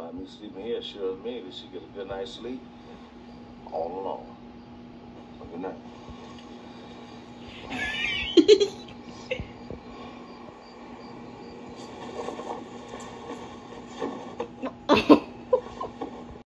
by me sleeping here assures me that she get a good night's sleep all alone. Good night.